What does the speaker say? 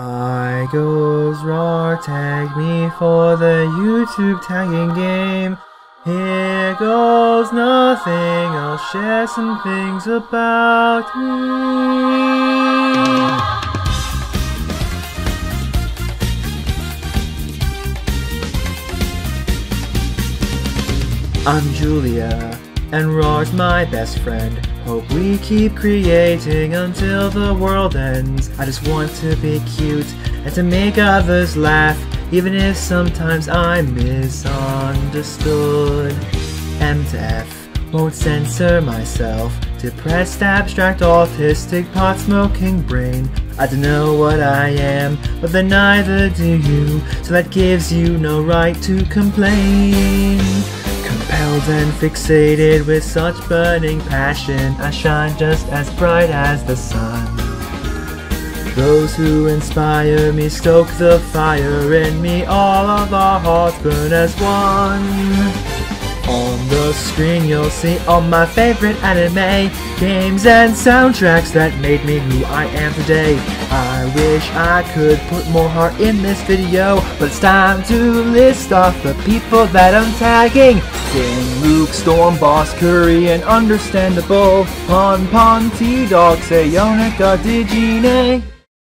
I goes rawr, tag me for the YouTube tagging game. Here goes nothing, I'll share some things about me. I'm Julia, and Rawr's my best friend. Hope we keep creating until the world ends. I just want to be cute and to make others laugh, even if sometimes I'm misunderstood. M to F, won't censor myself. Depressed, abstract, autistic, pot smoking brain. I don't know what I am, but then neither do you, so that gives you no right to complain. Compelled and fixated with such burning passion, I shine just as bright as the sun. Those who inspire me stoke the fire in me, all of our hearts burn as one. On the screen you'll see all my favorite anime, games and soundtracks that made me who I am today. I wish I could put more heart in this video, but it's time to list off the people that I'm tagging. Luke, Storm, Boss, Curry, and Understandable, Punpun, T-Dog, Sayonica, Digine.